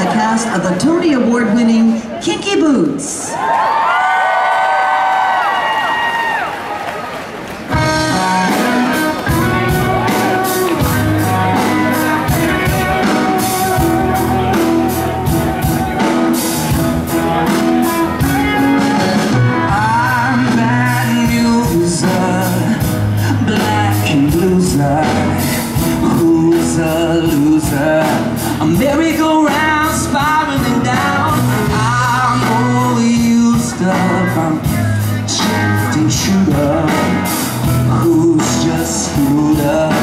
the cast of the Tony Award-winning Kinky Boots. stuff I'm shifting shooter Who's just screwed up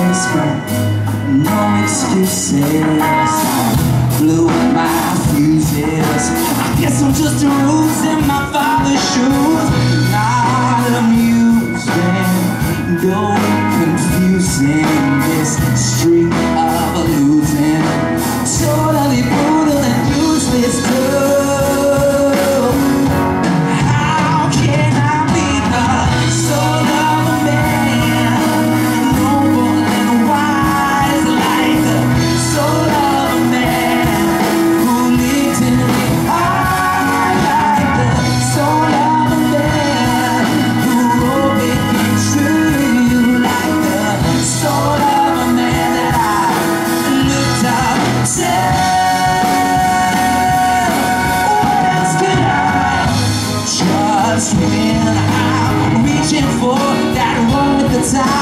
basement No excuses. Blew my fuses I Guess I'm just a ruse in my father's shoes. Not amusing. Going confusing when I'm reaching for that one at the top.